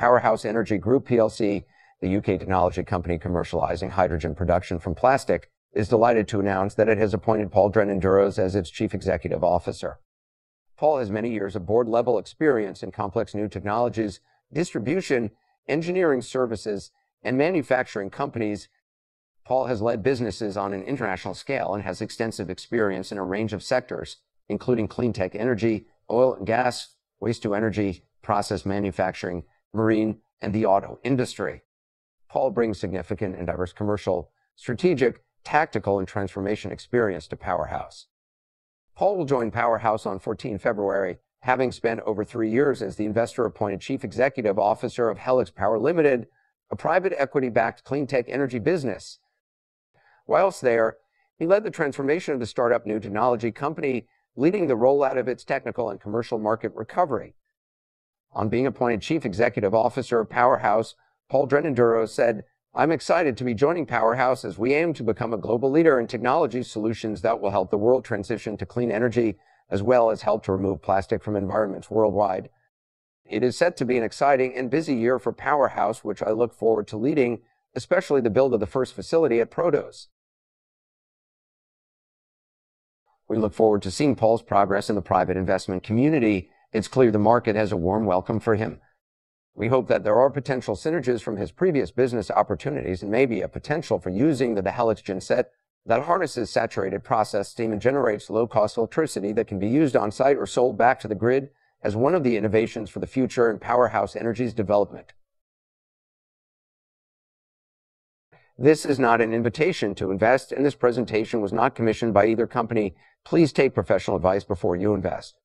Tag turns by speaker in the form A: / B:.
A: Powerhouse Energy Group plc, the UK technology company commercializing hydrogen production from plastic, is delighted to announce that it has appointed Paul Drennan Durose as its chief executive officer. Paul has many years of board level experience in complex new technologies, distribution, engineering services, and manufacturing companies. Paul has led businesses on an international scale and has extensive experience in a range of sectors, including clean tech energy, oil and gas, waste to energy, process manufacturing, marine, and the auto industry. Paul brings significant and diverse commercial, strategic, tactical, and transformation experience to Powerhouse. Paul will join Powerhouse on 14 February, having spent over three years as the investor appointed chief executive officer of Heliex Power Limited, a private equity backed clean tech energy business. Whilst there, he led the transformation of the startup new technology company, leading the rollout of its technical and commercial market recovery. On being appointed chief executive officer of Powerhouse, Paul Drennan Durose said, I'm excited to be joining Powerhouse as we aim to become a global leader in technology solutions that will help the world transition to clean energy, as well as help to remove plastic from environments worldwide. It is set to be an exciting and busy year for Powerhouse, which I look forward to leading, especially the build of the first facility at Protos. We look forward to seeing Paul's progress in the private investment community. It's clear the market has a warm welcome for him. We hope that there are potential synergies from his previous business opportunities and maybe a potential for using the, the set that harnesses saturated process steam and generates low-cost electricity that can be used on site or sold back to the grid as one of the innovations for the future in Powerhouse Energy's development. This is not an invitation to invest, and this presentation was not commissioned by either company. Please take professional advice before you invest.